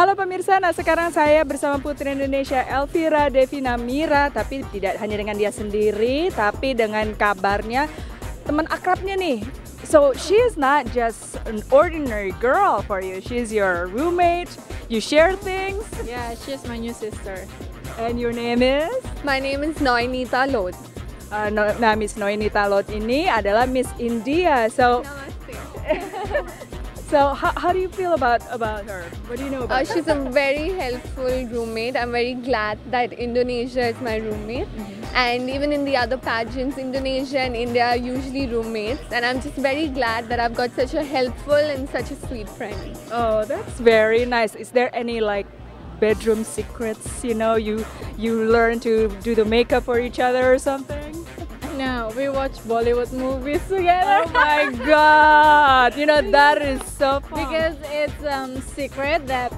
Halo pemirsa, nah sekarang saya bersama Putri Indonesia Elvira Devina Mira, tapi tidak hanya dengan dia sendiri, tapi dengan kabarnya teman akrabnya nih. So she is not just an ordinary girl for you. She's your roommate. You share things, Yeah, she's my new sister. and your name is. My name is Noinita Lod. Uh, no, nah, Miss Noinita Lot ini adalah Miss India. So, so how, how do you feel about about her? What do you know Uh, about her? she's a very helpful roommate. I'm very glad that Indonesia is my roommate. And even in the other pageants, Indonesia and India are usually roommates. And I'm just very glad that I've got such a helpful and such a sweet friend. Oh, that's very nice. Is there any like bedroom secrets? You know, you you learn to do the makeup for each other or something? No, we watch Bollywood movies together. Oh my god! You know that is so fun. because it's um secret that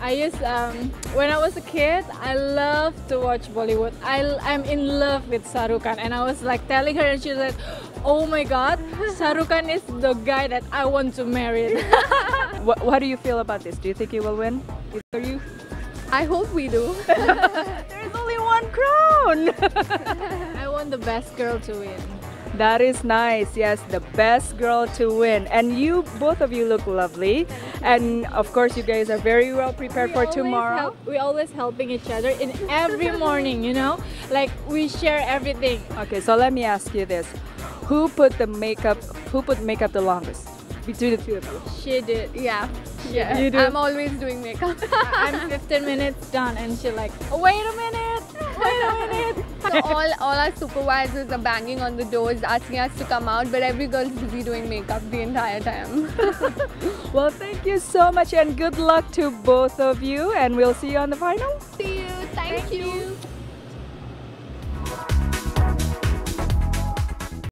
I used um when I was a kid I love to watch Bollywood. I I'm in love with Shahrukh Khan and I was like telling her and she was like, "Oh my god, Shahrukh Khan is the guy that I want to marry." what, what do you feel about this? Do you think he will win? Either you? I hope we do. There's only one crown. Want the best girl to win. That is nice. Yes, the best girl to win. And you, both of you, look lovely. And of course, you guys are very well prepared for tomorrow. help- we always helping each other in every morning, you know? Like we share everything. Okay, so let me ask you this: Who put the makeup? Who put makeup the longest between the two of you? She did. Yeah. Yeah. You do? I'm always doing makeup. I'm 15 minutes done and she like, "Oh, wait a minute, wait a minute. So all, all our supervisors are banging on the doors asking us to come out, but every girl's busy doing makeup the entire time. Well, thank you so much, and good luck to both of you. And we'll see you on the final. See you. Thank, you.